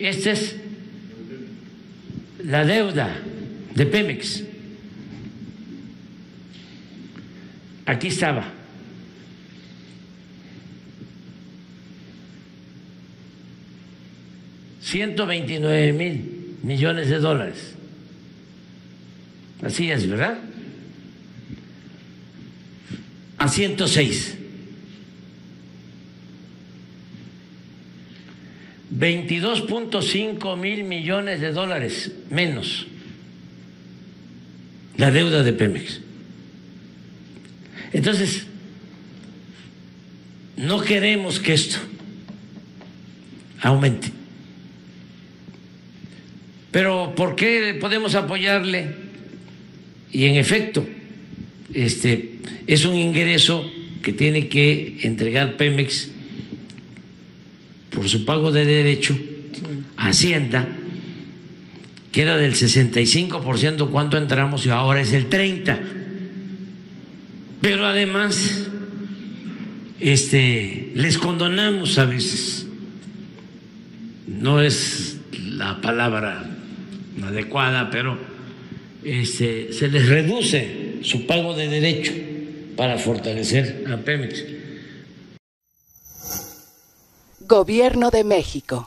Esta es la deuda de Pemex. Aquí estaba. Ciento veintinueve mil millones de dólares. Así es, ¿verdad? A 106. 22.5 mil millones de dólares menos la deuda de Pemex. Entonces, no queremos que esto aumente. Pero ¿por qué podemos apoyarle? Y en efecto, este es un ingreso que tiene que entregar Pemex por su pago de derecho Hacienda, que era del 65% cuando entramos y ahora es el 30%. Pero además, este, les condonamos a veces, no es la palabra adecuada, pero este, se les reduce su pago de derecho para fortalecer a Pemex. Gobierno de México.